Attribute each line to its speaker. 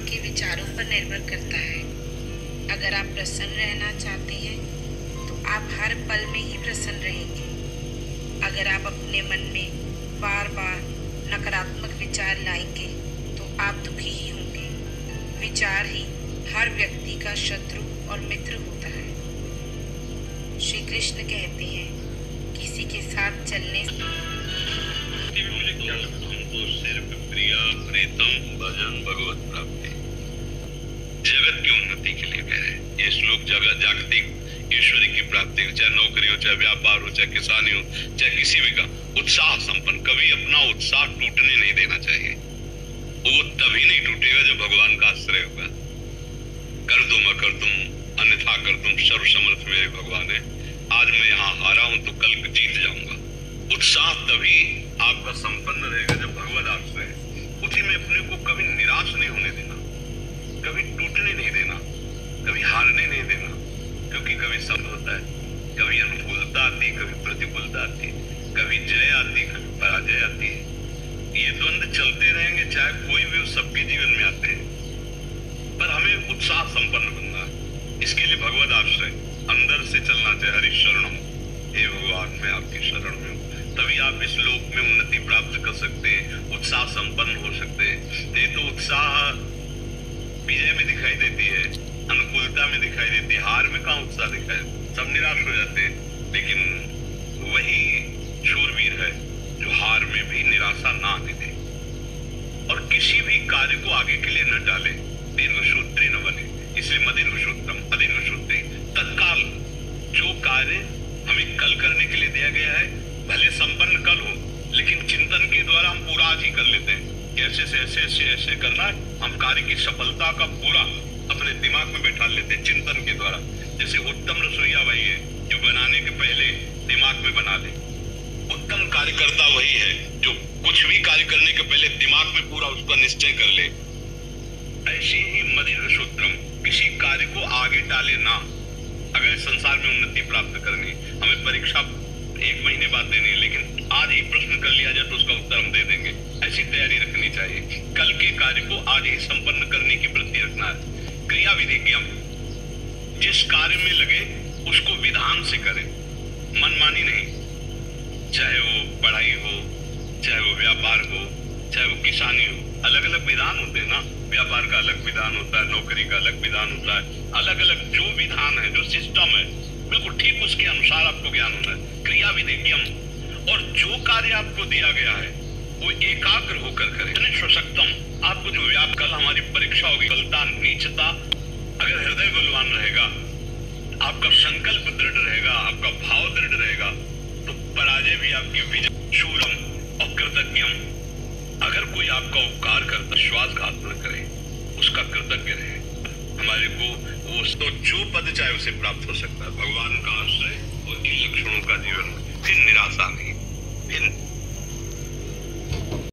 Speaker 1: विचारों पर निर्भर करता है। अगर आप प्रसन्न रहना चाहते हैं तो आप हर पल में ही प्रसन्न रहेंगे। अगर आप अपने मन में बार बार नकारात्मक विचार लाएँगे तो आप दुखी ही होंगे। विचार ही हर व्यक्ति का शत्रु और मित्र होता है। श्री कृष्ण कहते हैं, किसी के साथ चलने से
Speaker 2: कि सिर्फ़ प्रिया प्रीतम भजन भगवत प्राप्ति। जगत की उन्नति के लिए हैं। ये श्लोक जगत जागतिक ईश्वरी की प्राप्ति हो, चाहे नौकरी हो, चाहे व्यापार हो, चाहे किसानी हो, चाहे किसी भी का, उत्साह संपन्न, कभी अपना उत्साह टूटने नहीं देना चाहिए। वो तभी नहीं टूटेगा जब भगवान का आश्रय होगा। कर दो, मैं कर तुम अन्यथा कर तुम सर्वसमर्थ मेरे भगवान है। आज मैं यहाँ हारा हूँ तो कल जीत जाऊँगा। उत्साह तभी आपका संपन्न रहेगा। में अपने को कभी निराश नहीं होने देना, कभी टूटने नहीं देना, कभी हारने नहीं देना, क्योंकि कभी सब होता है, कभी अनुकूलता आती कभी प्रतिकूलता आती कभी जय आती कभी पराजय आती है। ये द्वंद चलते रहेंगे, चाहे कोई भी सबके जीवन में आते हैं। पर हमें उत्साह संपन्न बनना है। इसके लिए भगवत आश्रय, अंदर से चलना चाहिए हरि शरणम हे भगवान, मैं आपकी शरण में हूँ। तभी आप इस लोक में उन्नति प्राप्त कर सकते हैं उत्साह संपन्न हो सकते नहीं तो उत्साह विजय में दिखाई देती है, अनुकूलता में दिखाई देती है, हार में कहा उत्साह दिखाई सब निराश हो जाते हैं। लेकिन वही शूरवीर है जो हार में भी निराशा ना आने दे और किसी भी कार्य को आगे के लिए न डाले। दीर्घ सूत्री न बने। इसलिए मदीर्घ सूत्रम सूत्री तत्काल जो कार्य हमें कल करने के लिए दिया गया है, भले संपन्न कल हो लेकिन चिंतन के द्वारा हम पूरा आज ही कर लेते हैं। कि ऐसे से ऐसे ऐसे ऐसे करना हम कार्य की सफलता का पूरा अपने दिमाग में बैठा लेते हैं चिंतन के द्वारा। जैसे उत्तम रसोईया वही है, जो बनाने के पहले दिमाग में बना ले। उत्तम कार्यकर्ता वही है, जो कुछ भी कार्य करने के पहले दिमाग में पूरा उसका निश्चय कर ले। ऐसी ही मदिर सूत्रम किसी कार्य को आगे डाले ना। अगर संसार में उन्नति प्राप्त करनी, हमें परीक्षा एक महीने बाद देनी है लेकिन आज ही प्रश्न कर लिया जाए तो उसका उत्तर हम दे देंगे। ऐसी तैयारी रखनी चाहिए। कल के कार्य को आज ही संपन्न करने की वृत्ति रखना है। क्रिया विधि विधिज्ञम जिस कार्य में लगे, उसको विधान से करें। मनमानी नहीं। चाहे वो पढ़ाई हो, चाहे वो व्यापार हो, चाहे वो किसानी हो अलग अलग विधान होते हैं ना। व्यापार का अलग विधान होता है, नौकरी का अलग विधान होता है। अलग अलग जो विधान है, जो सिस्टम है बिल्कुल ठीक उसके अनुसार आपको ज्ञान होना है। क्रिया विधिज्ञम। और जो कार्य आपको दिया गया है, वो एकाग्र होकर करें। सशक्तम आपको जो व्याप कल हमारी परीक्षा होगी बलता नीचता। अगर हृदय बलवान रहेगा, आपका संकल्प दृढ़ रहेगा, आपका भाव दृढ़ रहेगा तो पराजय भी आपकी विजय। शूरम और कृतज्ञम। अगर कोई आपका उपकार करता विश्वासघात न करे, उसका कृतज्ञ रहे। हमारे को वो तो जो पद चाहे उसे प्राप्त हो सकता है। भगवान का आश्रय और इन लक्षणों का जीवन। फिर निराशा।